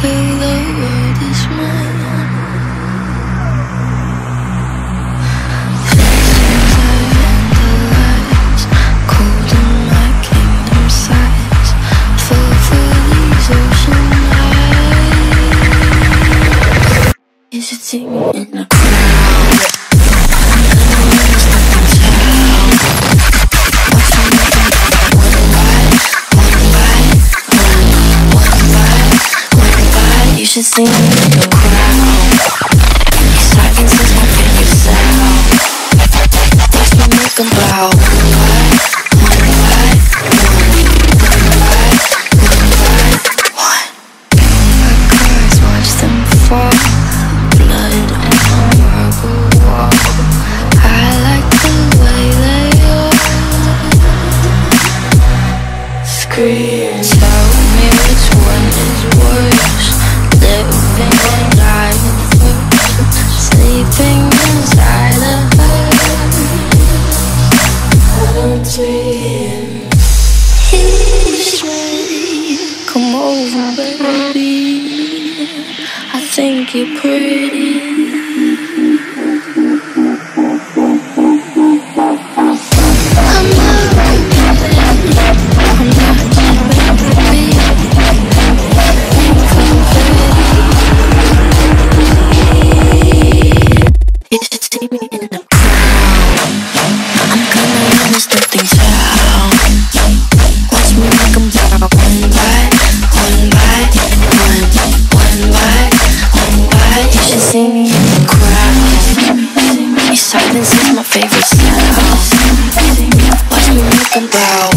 till the world is mine. Cold in my kingdom size. Fall for these ocean eyes. Is it in the crowd? Should see in the crowd. Silence is my favorite sound. Watch me make bow. Them way scream. Tell me which one Come over, baby. I think you're pretty. I'm gonna run this thing down. Watch me make them. One bite, one bite, one, one bite, one bite. You should see me in the crowd. Your silence is my favorite sound. Watch me make them bow.